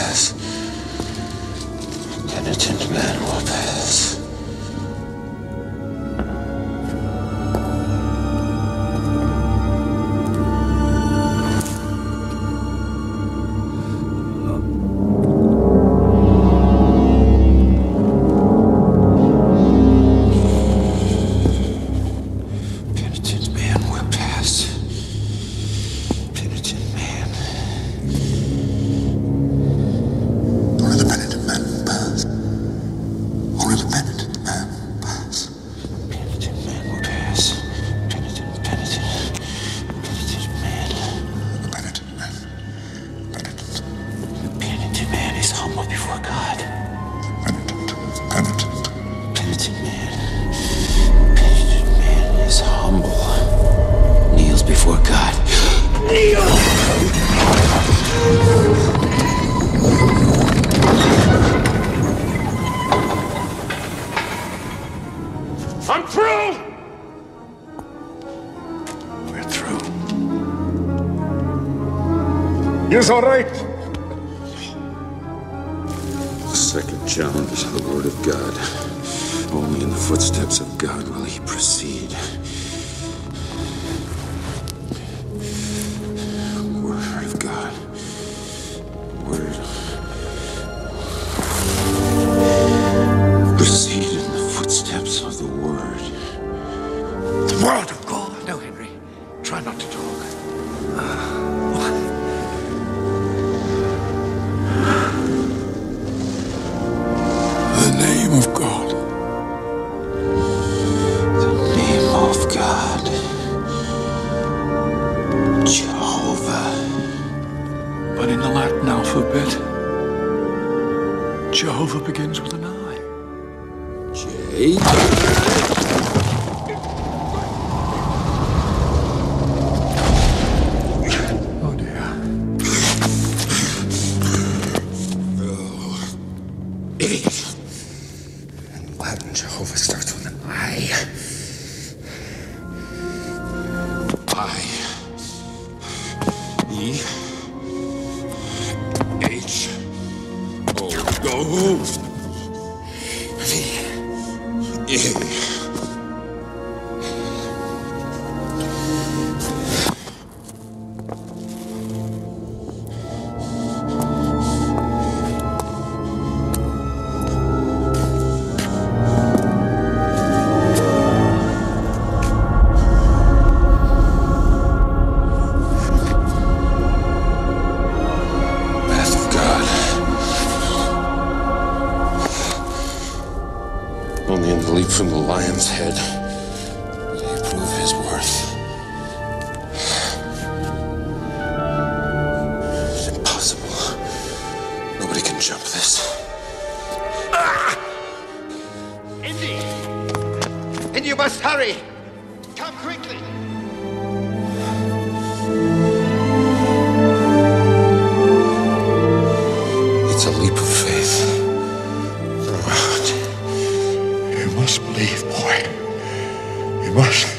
pass. Penitent man will pass. Penitent, Yes, all right. The second challenge is the word of God. Only in the footsteps of God will he proceed. Word of God. Word. Proceed Jehovah begins with an I. J. Oh dear. In Latin, Jehovah starts with an. I. Go. V. Only in the leap from the lion's head will he prove his worth. It's impossible. Nobody can jump this. Ah! Indy! Indy, you must hurry! Come quickly! var.